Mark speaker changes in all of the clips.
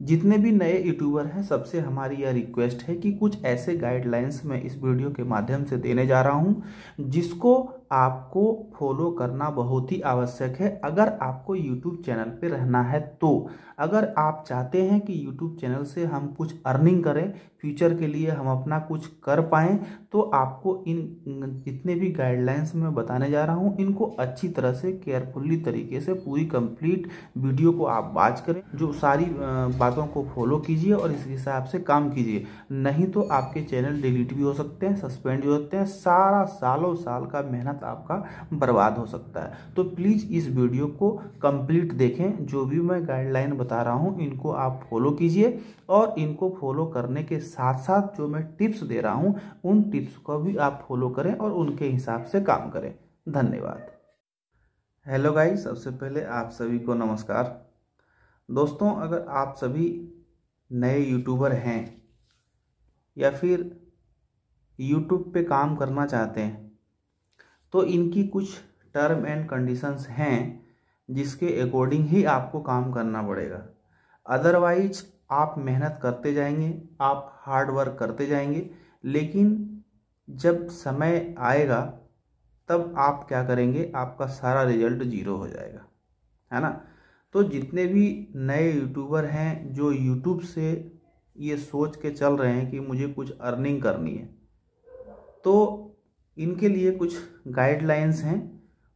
Speaker 1: जितने भी नए यूट्यूबर हैं, सबसे हमारी यह रिक्वेस्ट है कि कुछ ऐसे गाइडलाइंस मैं इस वीडियो के माध्यम से देने जा रहा हूँ, जिसको आपको फॉलो करना बहुत ही आवश्यक है। अगर आपको यूट्यूब चैनल पे रहना है तो। अगर आप चाहते हैं कि यूट्यूब चैनल से हम कुछ अर्निंग करें फ्यूचर के लिए हम अपना कुछ कर पाएँ तो आपको इन जितने भी गाइडलाइंस मैं बताने जा रहा हूँ, इनको अच्छी तरह से केयरफुल्ली तरीके से, पूरी कंप्लीट वीडियो को आप बाज करें। जो सारी बातों को फॉलो कीजिए और इस हिसाब से काम कीजिए। नहीं तो आपके चैनल डिलीट भी हो सकते हैं सस्पेंड भी हो सकते हैं। सारा सालों साल का मेहनत आपका बर्बाद हो सकता है। तो प्लीज़ इस वीडियो को कंप्लीट देखें। जो भी मैं गाइडलाइन बता रहा हूँ, इनको आप फॉलो कीजिए और इनको फॉलो करने के साथ साथ जो मैं टिप्स दे रहा हूँ, उन टिप्स को भी आप फॉलो करें और उनके हिसाब से काम करें। धन्यवाद। हेलो गाई सबसे पहले आप सभी को नमस्कार। दोस्तों, अगर आप सभी नए यूट्यूबर हैं या फिर यूट्यूब पे काम करना चाहते हैं तो इनकी कुछ टर्म एंड कंडीशंस हैं, जिसके अकॉर्डिंग ही आपको काम करना पड़ेगा। अदरवाइज़ आप मेहनत करते जाएँगे, आप हार्ड वर्क करते जाएँगे, लेकिन जब समय आएगा, तब आप क्या करेंगे, आपका सारा रिज़ल्ट ज़ीरो हो जाएगा, है ना? तो जितने भी नए यूट्यूबर हैं, जो यूट्यूब से ये सोच के चल रहे हैं कि मुझे कुछ अर्निंग करनी है तो इनके लिए कुछ गाइडलाइंस हैं।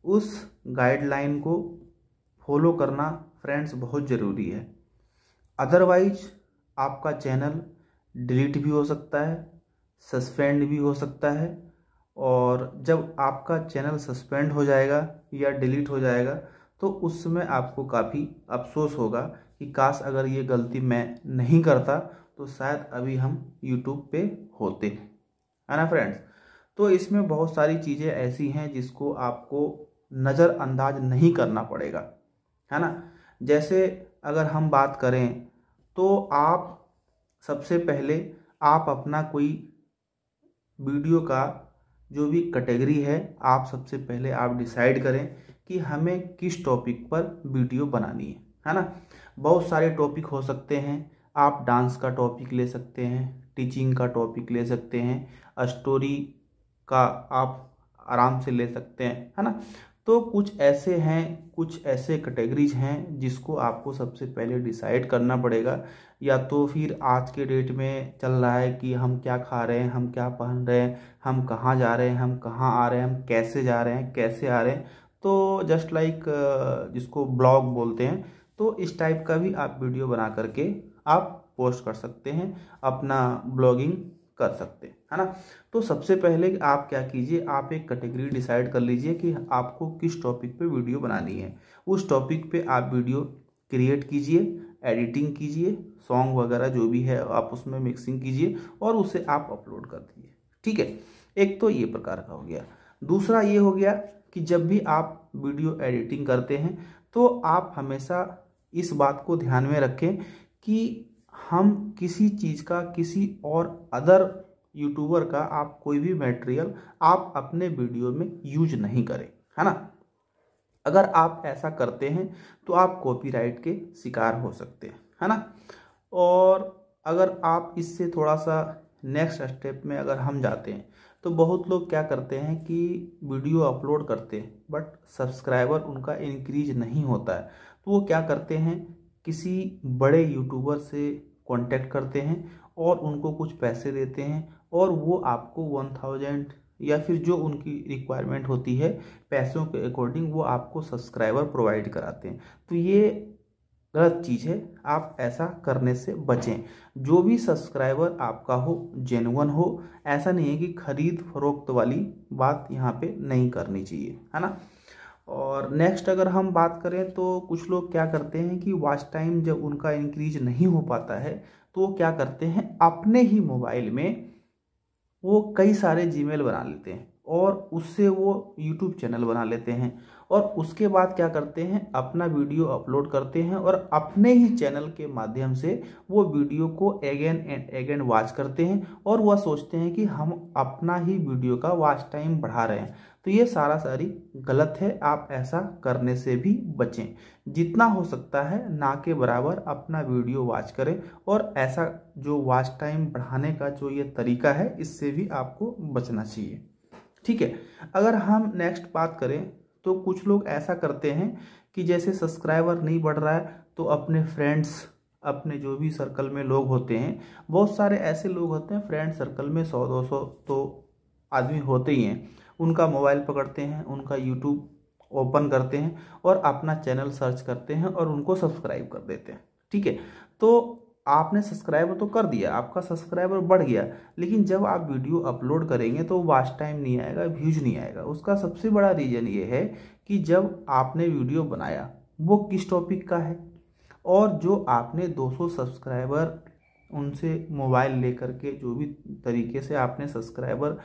Speaker 1: उस गाइडलाइन को फॉलो करना फ्रेंड्स बहुत ज़रूरी है। अदरवाइज़ आपका चैनल डिलीट भी हो सकता है सस्पेंड भी हो सकता है और जब आपका चैनल सस्पेंड हो जाएगा या डिलीट हो जाएगा तो उस समय आपको काफ़ी अफसोस होगा कि काश अगर ये गलती मैं नहीं करता तो शायद अभी हम यूट्यूब पे होते। है ना फ्रेंड्स तो इसमें बहुत सारी चीज़ें ऐसी हैं जिसको आपको नज़रअंदाज नहीं करना पड़ेगा, है ना? जैसे अगर हम बात करें तो आप सबसे पहले आप अपना कोई वीडियो का जो भी कैटेगरी है, आप सबसे पहले आप डिसाइड करें कि हमें किस टॉपिक पर वीडियो बनानी है है ना? बहुत सारे टॉपिक हो सकते हैं। आप डांस का टॉपिक ले सकते हैं, टीचिंग का टॉपिक ले सकते हैं, स्टोरी का आप आराम से ले सकते हैं, है ना? तो कुछ ऐसे हैं, कुछ ऐसे कैटेगरीज हैं जिसको आपको सबसे पहले डिसाइड करना पड़ेगा। या तो फिर आज के डेट में चल रहा है कि हम क्या खा रहे हैं, हम क्या पहन रहे हैं, हम कहाँ जा रहे हैं, हम कहाँ आ रहे हैं, हम कैसे जा रहे हैं, कैसे आ रहे हैं। तो जस्ट लाइक जिसको ब्लॉग बोलते हैं तो इस टाइप का भी आप वीडियो बना करके आप पोस्ट कर सकते हैं अपना ब्लॉगिंग कर सकते हैं, है ना? तो सबसे पहले आप क्या कीजिए, आप एक कैटेगरी डिसाइड कर लीजिए कि आपको किस टॉपिक पे वीडियो बनानी है। उस टॉपिक पे आप वीडियो क्रिएट कीजिए एडिटिंग कीजिए सॉन्ग वगैरह जो भी है आप उसमें मिक्सिंग कीजिए और उसे आप अपलोड कर दीजिए, ठीक है? एक तो ये प्रकार का हो गया। दूसरा ये हो गया कि जब भी आप वीडियो एडिटिंग करते हैं तो आप हमेशा इस बात को ध्यान में रखें कि हम किसी चीज़ का, किसी और अदर यूट्यूबर का आप कोई भी मटेरियल आप अपने वीडियो में यूज़ नहीं करें, है ना? अगर आप ऐसा करते हैं तो आप कॉपीराइट के शिकार हो सकते हैं, है ना? और अगर आप इससे थोड़ा सा नेक्स्ट स्टेप में अगर हम जाते हैं तो बहुत लोग क्या करते हैं कि वीडियो अपलोड करते हैं बट सब्सक्राइबर उनका इंक्रीज नहीं होता है। तो वो क्या करते हैं किसी बड़े यूट्यूबर से कांटेक्ट करते हैं और उनको कुछ पैसे देते हैं और वो आपको वन थाउज़ेंड या फिर जो उनकी रिक्वायरमेंट होती है, पैसों के अकॉर्डिंग वो आपको सब्सक्राइबर प्रोवाइड कराते हैं। तो ये गलत चीज़ है, आप ऐसा करने से बचें। जो भी सब्सक्राइबर आपका हो जेनुअन हो, ऐसा नहीं है कि खरीद फरोख्त वाली बात यहाँ पे नहीं करनी चाहिए, है ना? और नेक्स्ट अगर हम बात करें तो कुछ लोग क्या करते हैं कि वॉच टाइम जब उनका इंक्रीज नहीं हो पाता है तो वो क्या करते हैं, अपने ही मोबाइल में वो कई सारे जीमेल बना लेते हैं। और उससे वो यूट्यूब चैनल बना लेते हैं। और उसके बाद क्या करते हैं? अपना वीडियो अपलोड करते हैं और अपने ही चैनल के माध्यम से वो वीडियो को अगेन एंड अगेन वॉच करते हैं और वह सोचते हैं कि हम अपना ही वीडियो का वॉच टाइम बढ़ा रहे हैं। तो ये सारा सारी गलत है, आप ऐसा करने से भी बचें। जितना हो सकता है, ना के बराबर अपना वीडियो वॉच करें और ऐसा जो वॉच टाइम बढ़ाने का जो ये तरीका है, इससे भी आपको बचना चाहिए। ठीक है? अगर हम नेक्स्ट बात करें तो कुछ लोग ऐसा करते हैं कि जैसे सब्सक्राइबर नहीं बढ़ रहा है तो अपने फ्रेंड्स अपने जो भी सर्कल में लोग होते हैं, बहुत सारे ऐसे लोग होते हैं फ्रेंड सर्कल में सौ, दो सौ तो आदमी होते ही हैं। उनका मोबाइल पकड़ते हैं, उनका यूट्यूब ओपन करते हैं और अपना चैनल सर्च करते हैं और उनको सब्सक्राइब कर देते हैं, ठीक है? तो आपने सब्सक्राइबर तो कर दिया, आपका सब्सक्राइबर बढ़ गया, लेकिन जब आप वीडियो अपलोड करेंगे तो वॉच टाइम नहीं आएगा व्यूज़ नहीं आएगा। उसका सबसे बड़ा रीज़न ये है कि जब आपने वीडियो बनाया, वो किस टॉपिक का है? और जो आपने 200 सब्सक्राइबर उनसे मोबाइल लेकर के जो भी तरीके से आपने सब्सक्राइबर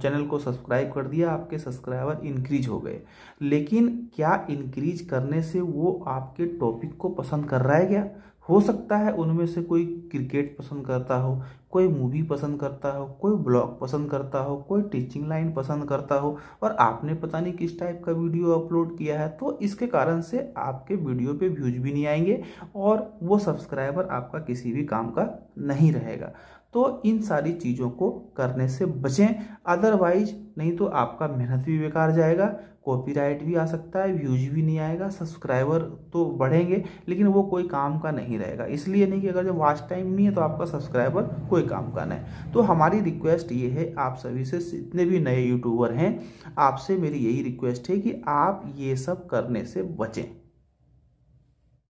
Speaker 1: चैनल को सब्सक्राइब कर दिया, आपके सब्सक्राइबर इंक्रीज हो गए। लेकिन क्या इंक्रीज करने से वो आपके टॉपिक को पसंद कर रहा है क्या? हो सकता है उनमें से कोई क्रिकेट पसंद करता हो, कोई मूवी पसंद करता हो, कोई ब्लॉग पसंद करता हो, कोई टीचिंग लाइन पसंद करता हो और आपने पता नहीं किस टाइप का वीडियो अपलोड किया है तो इसके कारण से आपके वीडियो पे व्यूज़ भी नहीं आएँगे और वो सब्सक्राइबर आपका किसी भी काम का नहीं रहेगा। तो इन सारी चीज़ों को करने से बचें। अदरवाइज़ नहीं तो आपका मेहनत भी बेकार जाएगा कॉपीराइट भी आ सकता है व्यूज़ भी नहीं आएगा सब्सक्राइबर तो बढ़ेंगे, लेकिन वो कोई काम का नहीं रहेगा। इसलिए नहीं कि अगर जब वॉच टाइम नहीं है तो आपका सब्सक्राइबर कोई काम का नहीं तो हमारी रिक्वेस्ट ये है, आप सभी से जितने भी नए यूट्यूबर हैं, आपसे मेरी यही रिक्वेस्ट है कि आप ये सब करने से बचें।